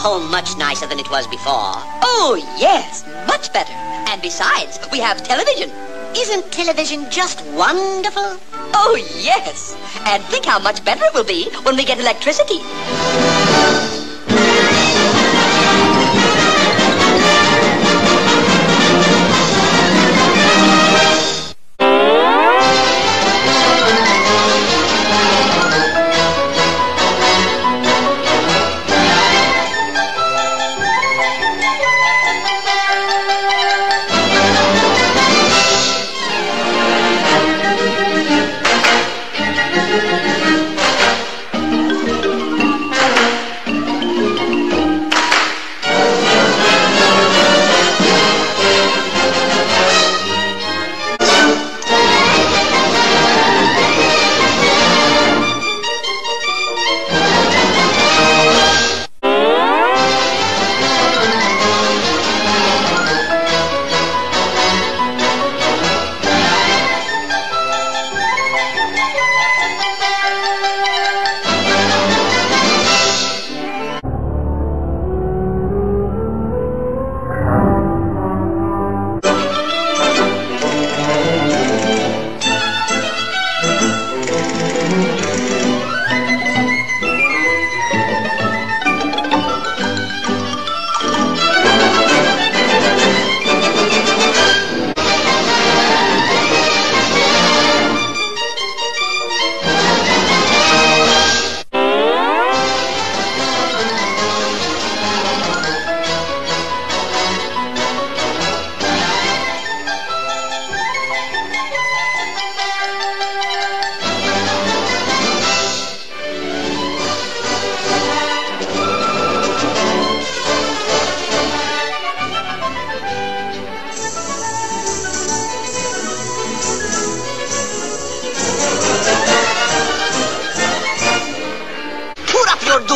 Home much nicer than it was before? Oh, yes, much better. And besides, we have television. Isn't television just wonderful? Oh, yes. And think how much better it will be when we get electricity.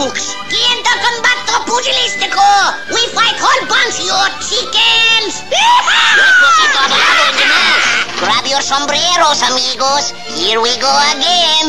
Your dukes. Tienda combatto pugilistico. We fight whole bunch, you chickens. Poquito hablado in the nose. Grab your sombreros, amigos. Here we go again.